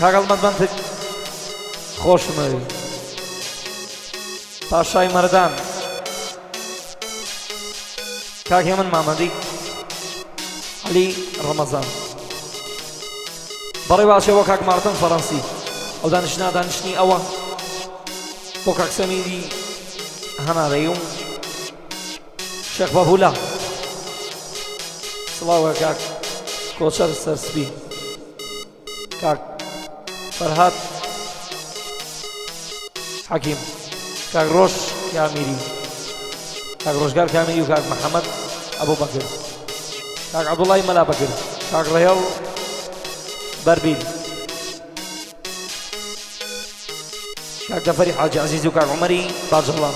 كاغل خوشمي باشاي مردان كاك يمن مامدي علي رمضان بري باشي وكاك مارتن فرنسي او دانشنا دانشني اوا وكاك سميدي هنا ريوم شيخ بابولا سلاوة كاك كوشر سرسبي كاك فرهاد حكيم كاغروش كاميري كاغروشكار كاميري وكاغ محمد ابو بكر كاغ عبد الله ملا بكر كاغ ريال بربيل كاغ جفري حاج عزيز وكاغ عمري بازلان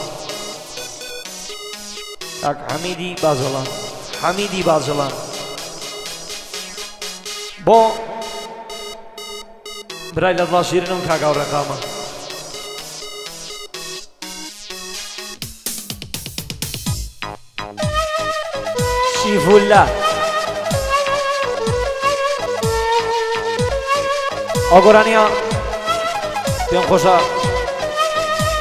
كاغ حميدي بازلان حميدي بازلان بو برای لە باشیرنم کاگاڕێقامە. شیفولە ئاگۆرانیا پێم خۆشە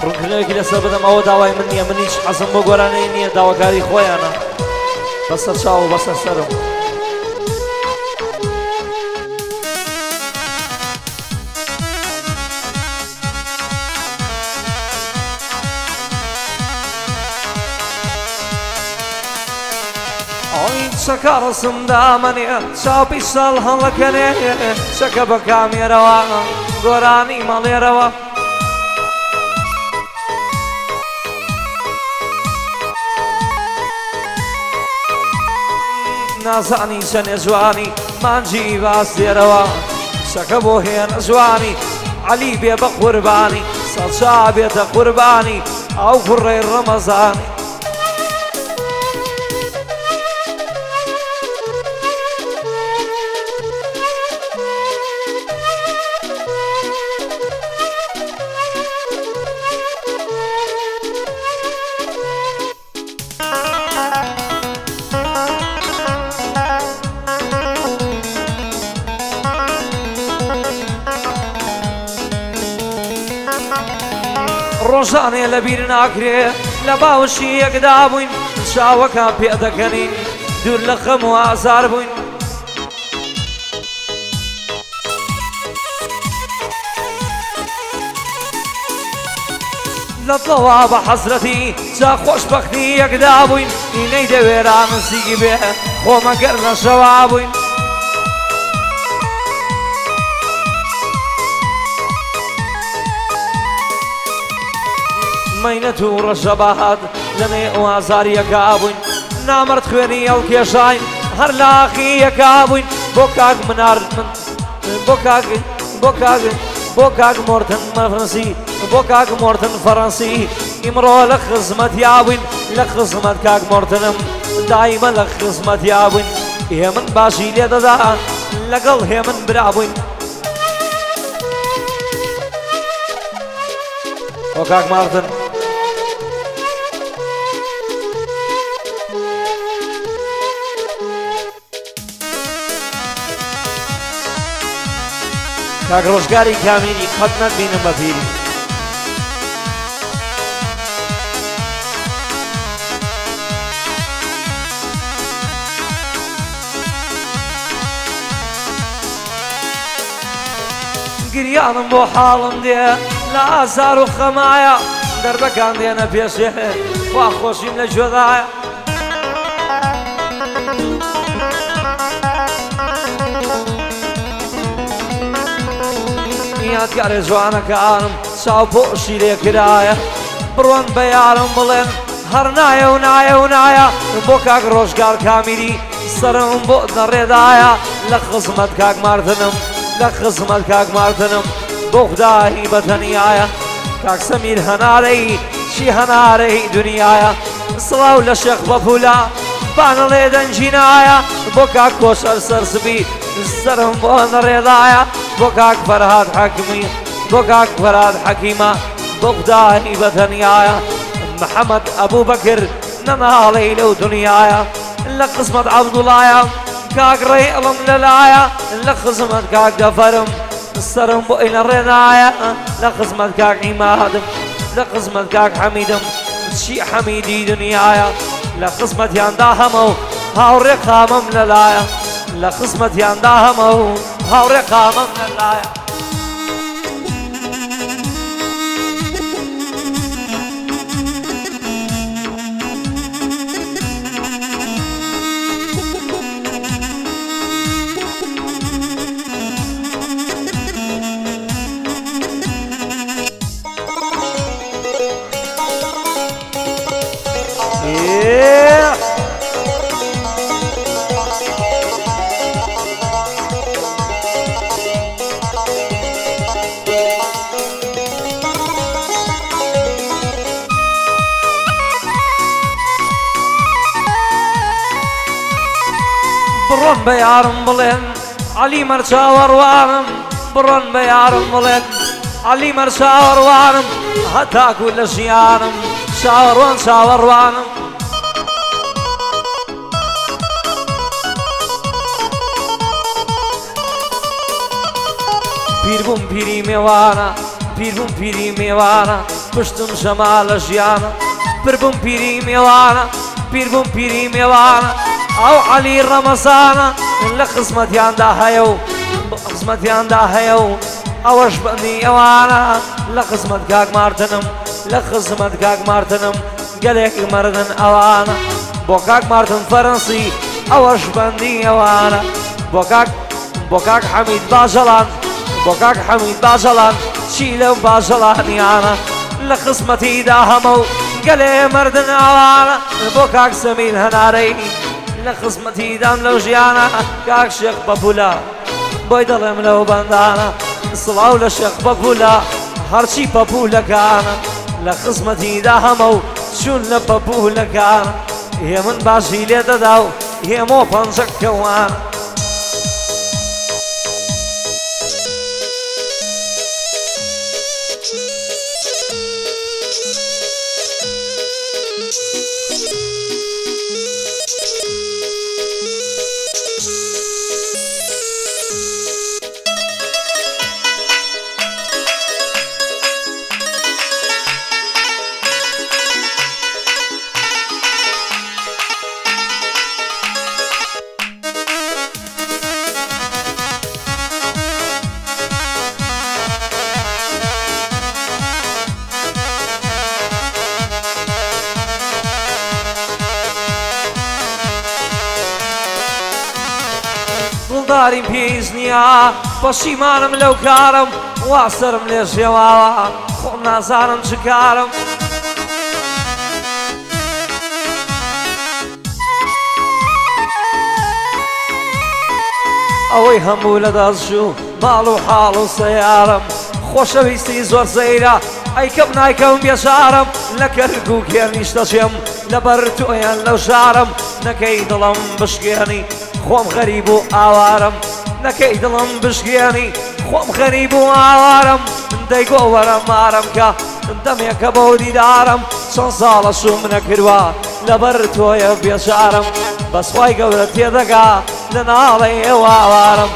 ڕونکردنەوەکی لەسەر بدەم ئەوە داوای من نییە من هیچ حەزم بۆ گۆرانەی نییە داواکاری خۆیانە بەسەر چاوە بەسەر سەرم. شەکە ڕسمدامەنێ چاپی ساڵ هەڵەکەنێ شەکە بە کامێرەوە گۆرانی مەڵێرەوە نازانی چەنێ جوانی مانجی باس دێرەوە شەکە بۆ هێن جوانی علی بێ بە قوربانی سەچا بێتە قوربانی ئەو کوڕێ ڕەمەزانی روزانه لبیر بیر ناکرێ لە باوشی یەکدا بووین چاوەکە پێدەکەنین دوور لە خەم و آزار بووین لە با حضرتی حەزرەتی جا خۆشببختی یەکدا بووین اینه دویران نزیگی به خۆمەگەر لە شەوا بووین مەینە و ڕەشە بەهات لەنێ ئەو ئازاریەکە بووین نامرد خوێنی ئەو کێشاین هەر لاقیەکە بووین بۆ کاک منارد من بۆ کاک بۆ کاگن بۆ کاک مرتن مەفرەنسی بۆ کاک مرتن فەڕەنسی ئیمڕۆ لە خزمەت یاوین لە خزمەت کاک مرتنم دایمە لە خزمەت یاوین مارتن کاک ڕۆژگاری کامیری قەت نەبینم بەپیری گریانم بۆ حاڵم دێ لە ئازار و خەمایە دەربەکان دێنە پێشێ خوا خۆشیم لە جوێدایە یادگەری جوانەکانم چاوپۆشی لێکرایە بڕۆن بە یارم بڵێن هەر نایە و نایە و نایە بۆ کاک ڕۆژگار کامیری سرم بۆ دەڕێدایە لە خزمەت کاک ماردنم لە خزمەت کاک ماردنم بۆ خداهی بەتەنیایە کاک سەمیر هەنارەی چی هەنارەی دنیاە سڵاو لە شەخ بەپولا بانەڵێ دەنجینایە بۆ کاک کۆشەر سەرسبی سرم بۆ نەڕێدایە بوكاك فرهاد حكمي بوكاك فرهاد حكيمة بغدا هيبة نيايا محمد أبو بكر نما ليلو دنيايا لقسمة عبد الله كاك ري ريقلم للايا لقسمة كاك دفرم السرم بقين الرنايا لقسمة كاك عمادم لقسمة كاك حميدم شي حميدي دنيايا لقسمة يانداهمو هاو رقامم للايا لخصمت یاندا هم او غور قامت بڕۆن بە یارم بڵێن علی مەرچاوەڕوانم بڕۆن بە یارم بڵێن علی مەرچاوەڕوانم هەتاکو لە ژیانم چاوەڕۆن چاوەڕوانم پیربووم پیری مێوانە پیربووم پیری مێوانە پشتم شەما لە ژیانە پربووم پیری مێوانە پیربووم پیری مێوانە ئەو عەلی ڕەمەزانە لە خزمەتیاندا هەیە و خزمەتیاندا هەیە و ئەوەش بەنی ئەوانە لە خزمەت گاگ مارتنم لە خزمەت گاگ مارتنم گەلێکی مردن ئەوانە بۆ کاک مارتن فەرەنسی ئەوەش بەندی ئەوانە بۆ کاک بۆ کاک حەمید باژەڵان بۆ کاک حەمید باژەڵان چی لەو باژەڵانیانە لە خزمەتیدا هەمە و گەلێ مردن ئەوانە بۆ کاک سەمین هەنارەی لە دام لەو ژیانە کاک شێخ بابولا بۆی دەڵێم لو بندانا سڵاو لە بابولا بەپولا هەرچی بابولا لە خزمەتیدا هەمە و چون لە يا هێ من باشی لێ دەدا مو هێمۆ پەنجەکەوانە بڕواریم پێیز نییە بەشیمانم لەو کارم واسرم لێ ژێواوە خۆم نازانم چ کارم. ئەوەی هەموو لە دەستژوو ماڵ و حاڵ و سیارم خۆشەویستی زۆر زەیرا ئەیکەم نایکەم بێژارم لە کەرگ و گێرنیشتەچێم لەبەر تۆیان لەو ژارم نەکەی دڵم بشکێنی خۆم غەریب و ئاوارم نەکەی دڵم بشگیانی خۆم غەریب و ئاوارم دەیگۆ وەرە مارم کە دەمێکە بەو دیدارم چۆن ساڵە شو منەکردوە لەبەر تۆیە بێشارم بەسخوای گەورە تێدەگا لە ناڵی ئێواوارم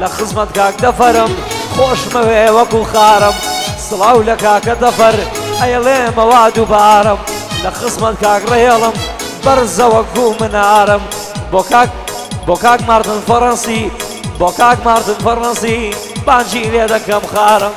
لە خزمەت کاک دەفەرم خۆشمەوێ وەکو خارم سڵاو لە کاکە دەفەر ئەیڵێمەوا دووبارم لە خزمەت کاک ڕێڵم بەرزەوەکو منارم بۆ کاک بۆ کاک ماردن فەڕەنسی بۆ کاک ماردن فەڕەنسی بانجی لێ دەکەم خارم